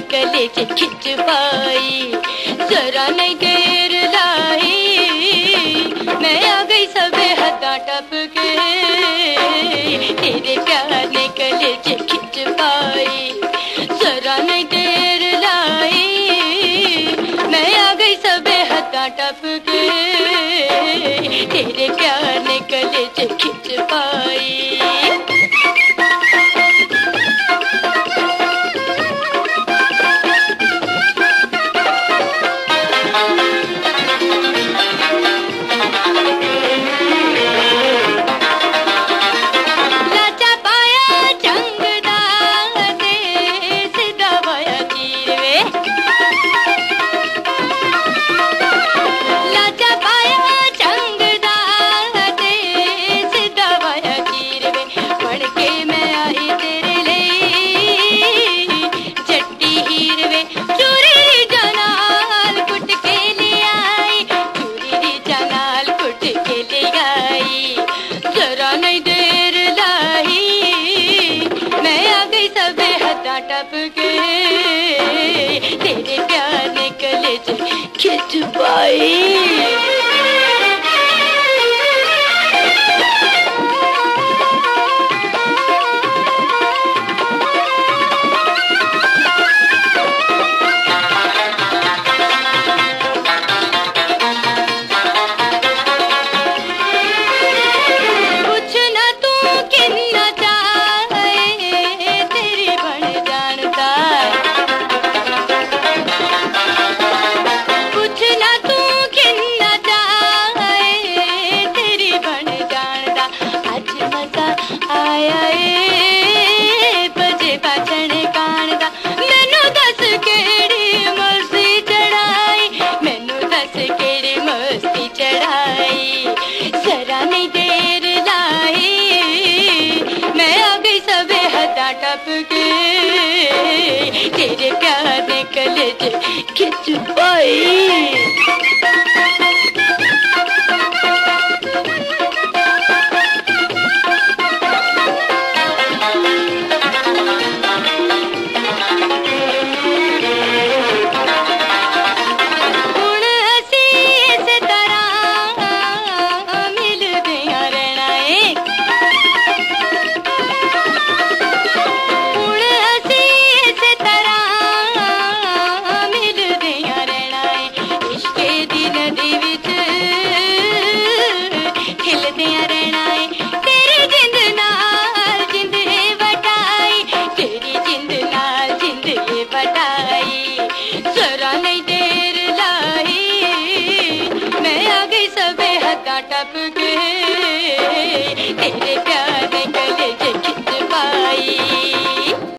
मैं गले से खिंचवाई जरा नहीं देर लाई मैं आ गई सबे हथा टप के तेरे प्यार ने गले से खिंचवाई जरा नहीं देर लाई मैं आ गई सबे हथा टप के तेरे प्यार ने गले से खिंचवाई shepherd आपके तेरे प्यार कलेजे खिंच पाई सबके तेरे